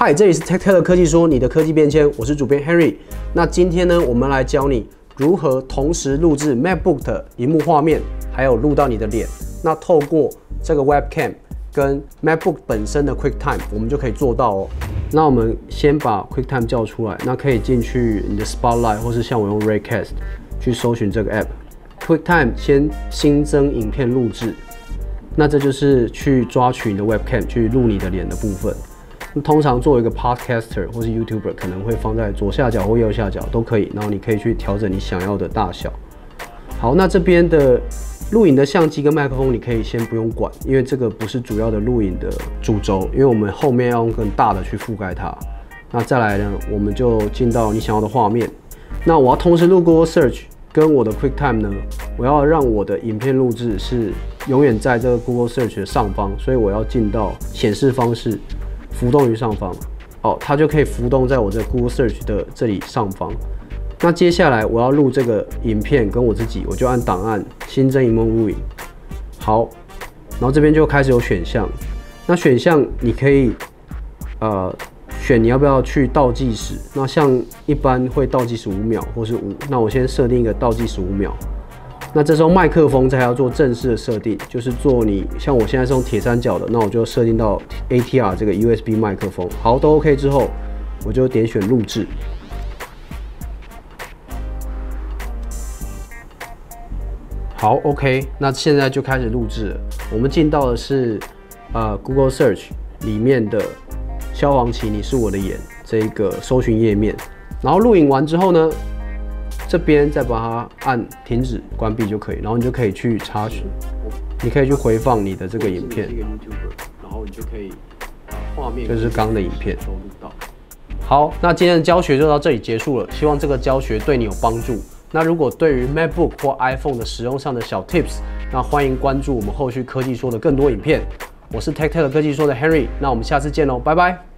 嗨，这里是 Tech Taylor 科技说，你的科技变迁，我是主编 Henry。那今天呢，我们来教你如何同时录制 MacBook 的荧幕画面，还有录到你的脸。那透过这个 Webcam 跟 MacBook 本身的 QuickTime，我们就可以做到哦。那我们先把 QuickTime 叫出来，那可以进去你的 Spotlight，或是像我用 Raycast 去搜寻这个 App。QuickTime 先新增影片录制，那这就是去抓取你的 Webcam 去录你的脸的部分。通常作为一个 podcaster 或是 YouTuber，可能会放在左下角或右下角都可以，然后你可以去调整你想要的大小。好，那这边的录影的相机跟麦克风，你可以先不用管，因为这个不是主要的录影的主轴，因为我们后面要用更大的去覆盖它。那再来呢，我们就进到你想要的画面。那我要同时录 Google Search 跟我的 QuickTime 呢，我要让我的影片录制是永远在这个 Google Search 的上方，所以我要进到显示方式。浮动于上方，哦，它就可以浮动在我这 Google Search 的这里上方。那接下来我要录这个影片跟我自己，我就按档案新增一幕录影。好，然后这边就开始有选项。那选项你可以呃选你要不要去倒计时。那像一般会倒计时五秒或是五，那我先设定一个倒计时五秒。那这时候麦克风才要做正式的设定，就是做你像我现在是用铁三角的，那我就设定到 ATR 这个 USB 麦克风。好，都 OK 之后，我就点选录制。好，OK，那现在就开始录制了。我们进到的是呃 Google Search 里面的消防旗，你是我的眼这个搜寻页面。然后录影完之后呢？这边再把它按停止关闭就可以，然后你就可以去查询，你可以去回放你的这个影片，然后你就可以画面就是刚的影片都录到。好，那今天的教学就到这里结束了，希望这个教学对你有帮助。那如果对于 MacBook 或 iPhone 的使用上的小 Tips，那欢迎关注我们后续科技说的更多影片。我是 TechTech 科技说的 Henry，那我们下次见喽，拜拜。